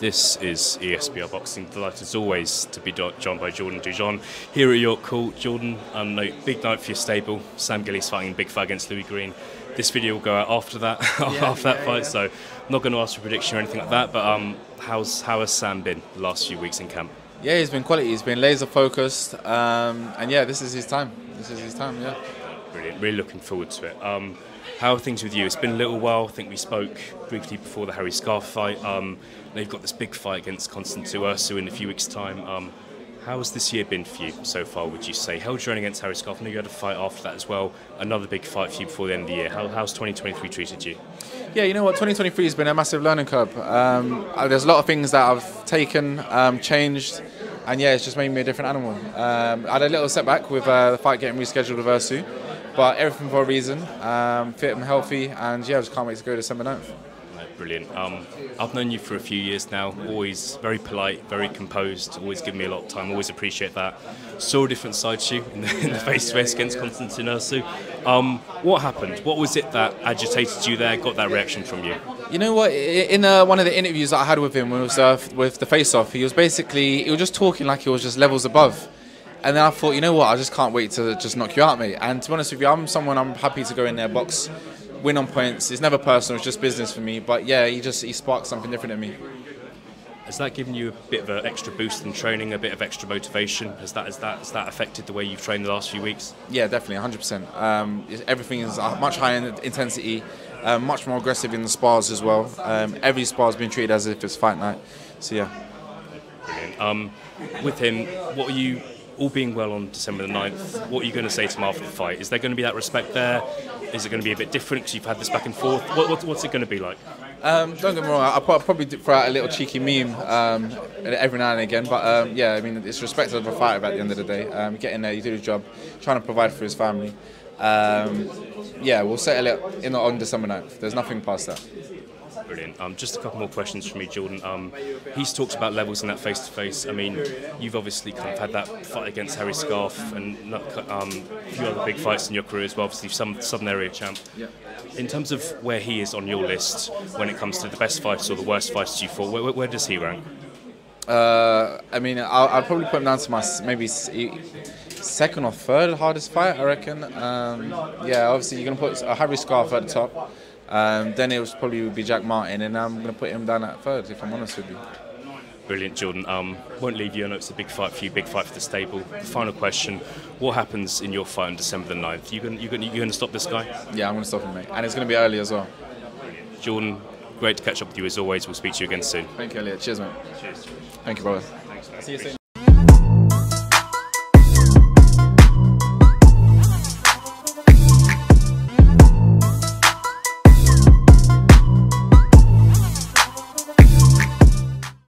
This is ESBR Boxing. Delighted as always to be joined by Jordan Dujon here at York Court. Jordan, um, no, big night for your stable. Sam Gillies fighting big fight against Louis Greene. This video will go out after that, yeah, after that fight. Yeah. So, I'm not going to ask for a prediction or anything like that. But um, how's how has Sam been the last few weeks in camp? Yeah, he's been quality. He's been laser focused, um, and yeah, this is his time. This is his time. Yeah. Brilliant. Really looking forward to it. Um, how are things with you? It's been a little while. I think we spoke briefly before the Harry Scarff fight. Um, you've got this big fight against Konstantin Ursu in a few weeks' time. Um, how has this year been for you so far, would you say? Held your own against Harry Scarff. I know you had a fight after that as well. Another big fight for you before the end of the year. How, how's 2023 treated you? Yeah, you know what? 2023 has been a massive learning curve. Um, uh, there's a lot of things that I've taken, um, changed, and yeah, it's just made me a different animal. Um, I had a little setback with uh, the fight getting rescheduled with Ursu. But everything for a reason. Um, fit and healthy, and yeah, I just can't wait to go December 9th. Brilliant. Um, I've known you for a few years now. Always very polite, very composed. Always give me a lot of time. Always appreciate that. Saw a different side to you in the, face to face against Konstantin Ursu. Um, what happened? What was it that agitated you there? Got that reaction from you? You know what? In uh, one of the interviews that I had with him, when was uh, with the face off, he was basically he was just talking like he was just levels above. And then I thought, you know what, I just can't wait to just knock you out, mate. And to be honest with you, I'm someone I'm happy to go in there, box, win on points. It's never personal, it's just business for me. But yeah, he just he sparked something different in me. Has that given you a bit of an extra boost in training, a bit of extra motivation? Has that has that has that affected the way you've trained the last few weeks? Yeah, definitely, 100%. Um, everything is much higher in intensity, um, much more aggressive in the spars as well. Um, every spar has been treated as if it's fight night. So yeah. Brilliant. Um, with him, what are you all being well on December the 9th, what are you going to say to him after the fight? Is there going to be that respect there? Is it going to be a bit different because you've had this back and forth? What, what, what's it going to be like? Um, don't get me wrong, I'll probably throw out a little cheeky meme um, every now and again, but um, yeah, I mean, it's respect of a fighter at the end of the day. Um, get in there, you do the job, trying to provide for his family. Um, yeah, we'll settle it in, on December 9th. There's nothing past that. Brilliant. Um, just a couple more questions from me, Jordan. Um, he's talked about levels in that face to face. I mean, you've obviously kind of had that fight against Harry Scarff and um, a few other big fights in your career as well. Obviously, some Southern Area champ. Yeah. In terms of where he is on your list when it comes to the best fighters or the worst fighters you fought, where, where does he rank? Uh, I mean, I'll, I'll, probably put him down to my maybe second or third hardest fight. I reckon. Um, yeah, obviously you're gonna put Harry Scarff at the top. Um, then it was probably would be Jack Martin, and I'm going to put him down at third, if I'm honest with you. Brilliant, Jordan. Um, won't leave you. I know it's a big fight for you, big fight for the stable. The final question: What happens in your fight on December the 9th? You going you going you going to stop this guy? Yeah, I'm going to stop him, mate. And it's going to be early as well. Jordan, great to catch up with you as always. We'll speak to you again soon. Thank you, Elliot. Cheers, mate. Cheers. Thank you, brother. Thanks, See you soon.